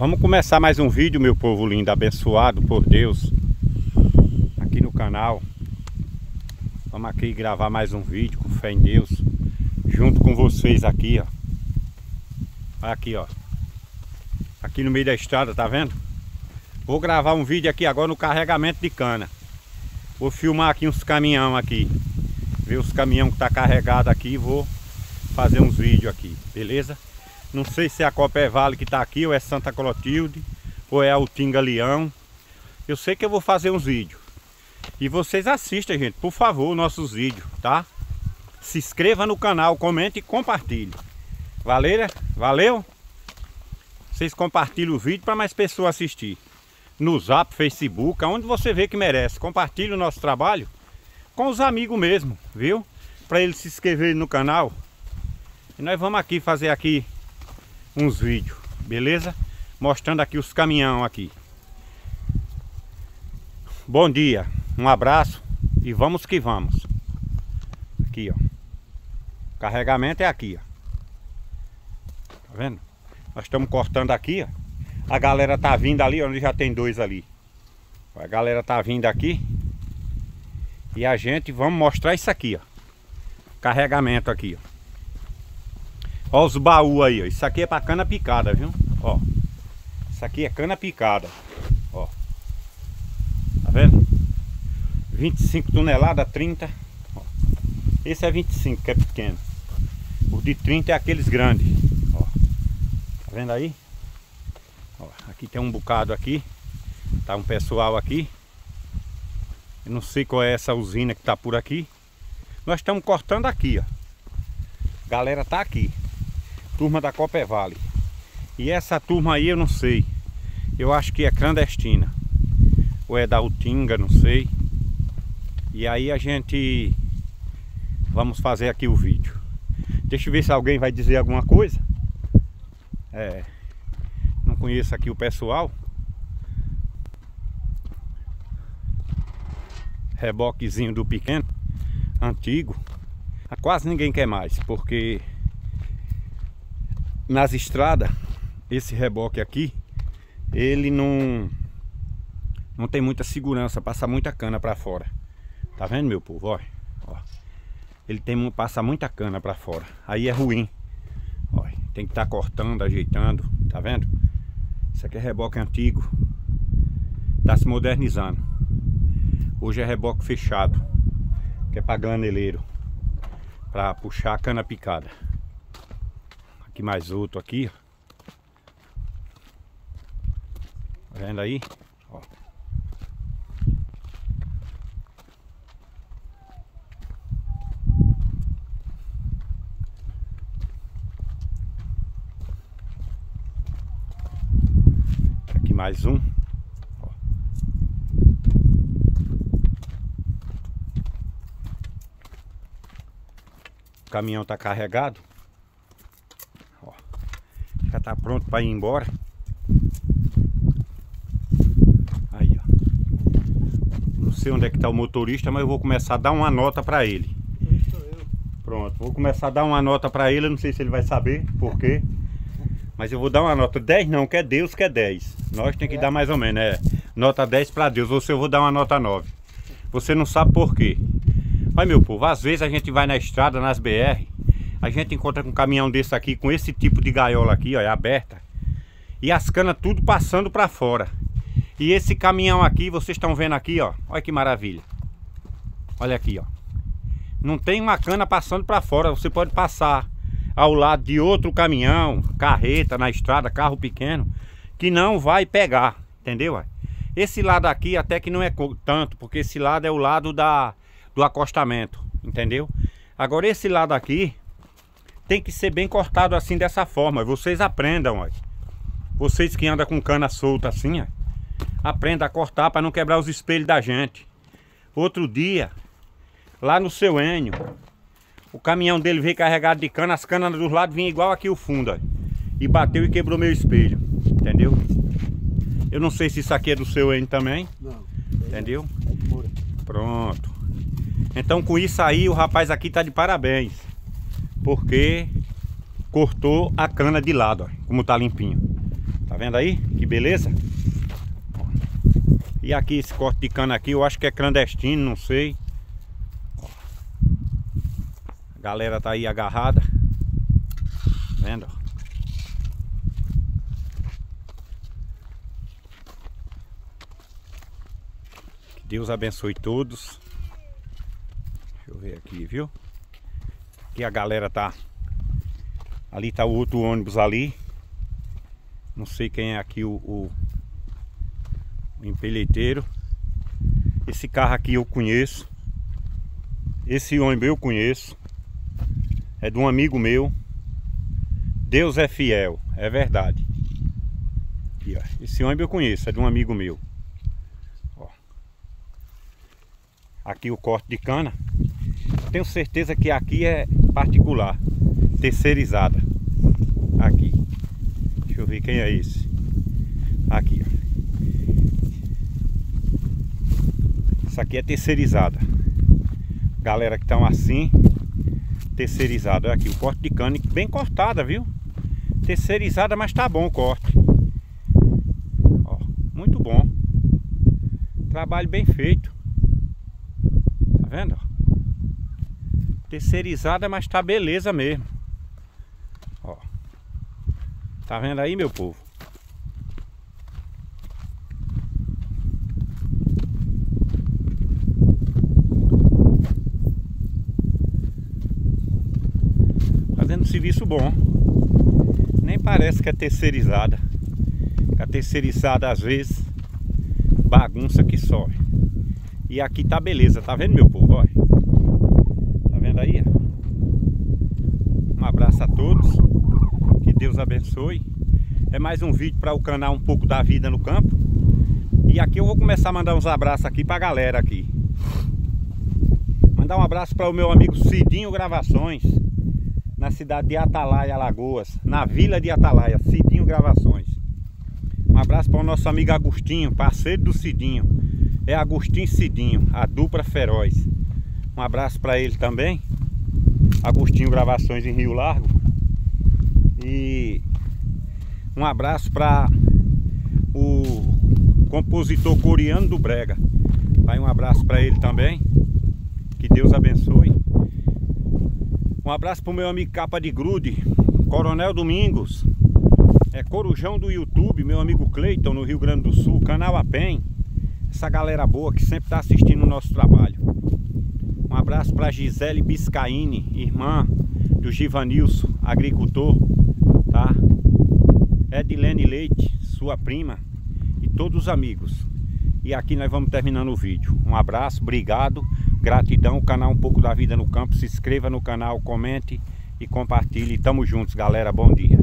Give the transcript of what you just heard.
Vamos começar mais um vídeo, meu povo lindo, abençoado por Deus Aqui no canal. Vamos aqui gravar mais um vídeo com fé em Deus Junto com vocês aqui, ó. Aqui, ó. Aqui no meio da estrada, tá vendo? Vou gravar um vídeo aqui agora no carregamento de cana. Vou filmar aqui uns caminhão aqui. Ver os caminhão que tá carregado aqui Vou fazer uns vídeos aqui, beleza? Não sei se é a Copa Vale que está aqui ou é Santa Clotilde ou é a Utinga Leão. Eu sei que eu vou fazer uns vídeos. E vocês assistem, gente, por favor, nossos vídeos, tá? Se inscreva no canal, comente e compartilhe. Valeu? Valeu? Vocês compartilhem o vídeo para mais pessoas assistir. No Zap, Facebook, aonde você vê que merece. Compartilhe o nosso trabalho com os amigos mesmo, viu? Para eles se inscreverem no canal. E nós vamos aqui fazer aqui uns vídeos, beleza? Mostrando aqui os caminhão aqui. Bom dia, um abraço e vamos que vamos. Aqui, ó. Carregamento é aqui, ó. Tá vendo? Nós estamos cortando aqui, ó. A galera tá vindo ali, onde já tem dois ali. A galera tá vindo aqui. E a gente, vamos mostrar isso aqui, ó. Carregamento aqui, ó. Ó os baús aí, ó. Isso aqui é pra cana picada, viu? Ó. Isso aqui é cana picada. Ó. Tá vendo? 25 toneladas, 30. Ó. Esse é 25, que é pequeno. O de 30 é aqueles grandes. Ó. Tá vendo aí? Ó. Aqui tem um bocado aqui. Tá um pessoal aqui. Eu não sei qual é essa usina que tá por aqui. Nós estamos cortando aqui, ó. galera tá aqui turma da Copa Vale. E essa turma aí eu não sei. Eu acho que é clandestina. Ou é da Utinga, não sei. E aí a gente vamos fazer aqui o vídeo. Deixa eu ver se alguém vai dizer alguma coisa. É, não conheço aqui o pessoal. Reboquezinho do pequeno, antigo. Quase ninguém quer mais, porque nas estradas, esse reboque aqui, ele não não tem muita segurança, passa muita cana para fora. Tá vendo, meu povo? Ó, ó. Ele tem passa muita cana para fora. Aí é ruim. Ó, tem que estar tá cortando, ajeitando, tá vendo? Isso aqui é reboque antigo. Tá se modernizando. Hoje é reboque fechado, que é para graneleiro, para puxar a cana picada. Aqui mais outro aqui, Tá vendo aí? Ó. Aqui mais um. O caminhão tá carregado. Já tá pronto para ir embora. Aí, ó. Não sei onde é que tá o motorista, mas eu vou começar a dar uma nota para ele. Pronto, vou começar a dar uma nota para ele, eu não sei se ele vai saber por quê. Mas eu vou dar uma nota 10 não, que é Deus que é 10. Nós tem que é. dar mais ou menos, é. Nota 10 para Deus, ou se eu vou dar uma nota 9. Você não sabe por quê. Mas meu povo, às vezes a gente vai na estrada, nas BR, a gente encontra com um caminhão desse aqui, com esse tipo de gaiola aqui, ó, é aberta. E as canas tudo passando para fora. E esse caminhão aqui, vocês estão vendo aqui, ó. Olha que maravilha. Olha aqui, ó. Não tem uma cana passando para fora. Você pode passar ao lado de outro caminhão, carreta na estrada, carro pequeno, que não vai pegar, entendeu? Esse lado aqui até que não é tanto, porque esse lado é o lado da, do acostamento, entendeu? Agora esse lado aqui, tem que ser bem cortado assim dessa forma. Vocês aprendam, ó. Vocês que andam com cana solta assim, ó. Aprenda a cortar para não quebrar os espelhos da gente. Outro dia, lá no seu Enio, o caminhão dele veio carregado de cana, as canas dos lados vinham igual aqui o fundo, ó. E bateu e quebrou meu espelho. Entendeu? Eu não sei se isso aqui é do seu Enio também. Não. Entendeu? É Pronto. Então com isso aí o rapaz aqui tá de parabéns porque cortou a cana de lado, ó, como tá limpinho. Tá vendo aí? Que beleza? E aqui esse corte de cana aqui, eu acho que é clandestino, não sei. A galera tá aí agarrada. Tá vendo? Que Deus abençoe todos. Deixa eu ver aqui, viu? Aqui a galera tá... Ali tá o outro ônibus ali. Não sei quem é aqui o, o, o empelheteiro. Esse carro aqui eu conheço. Esse ônibus eu conheço. É de um amigo meu. Deus é fiel, é verdade. Aqui, ó. Esse ônibus eu conheço, é de um amigo meu. Ó. Aqui o corte de cana. Tenho certeza que aqui é particular, terceirizada. Aqui. Deixa eu ver quem é esse. Aqui. Isso aqui é terceirizada. Galera que estão assim, terceirizada. Aqui, o corte de cana bem cortada, viu? Terceirizada, mas tá bom o corte. Ó, muito bom. Trabalho bem feito. Tá vendo? Terceirizada, mas tá beleza mesmo. Tá vendo aí, meu povo? Fazendo serviço bom. Nem parece que é terceirizada. A terceirizada às vezes bagunça que sobe. E aqui tá beleza, tá vendo meu povo? Olha. Tá vendo aí? Um abraço a todos. Deus abençoe. É mais um vídeo para o canal Um pouco da Vida no Campo. E aqui eu vou começar a mandar uns abraços aqui para a galera aqui. Mandar um abraço para o meu amigo Cidinho Gravações. Na cidade de Atalaia, Alagoas. Na vila de Atalaia, Cidinho Gravações. Um abraço para o nosso amigo Agostinho, parceiro do Cidinho. É Agostinho Cidinho, a dupla feroz. Um abraço para ele também. Agostinho Gravações em Rio Largo. E um abraço para o compositor coreano do Brega. Vai um abraço para ele também. Que Deus abençoe. Um abraço para o meu amigo Capa de Grude, Coronel Domingos. É Corujão do YouTube, meu amigo Cleiton no Rio Grande do Sul, canal APEM. Essa galera boa que sempre está assistindo o nosso trabalho. Um abraço para Gisele Biscaini, irmã do Givanilson, agricultor tá? Edilene Leite, sua prima e todos os amigos. E aqui nós vamos terminando o vídeo. Um abraço, obrigado, gratidão. O canal Um Pouco da Vida no Campo. Se inscreva no canal, comente e compartilhe. Tamo juntos, galera. Bom dia.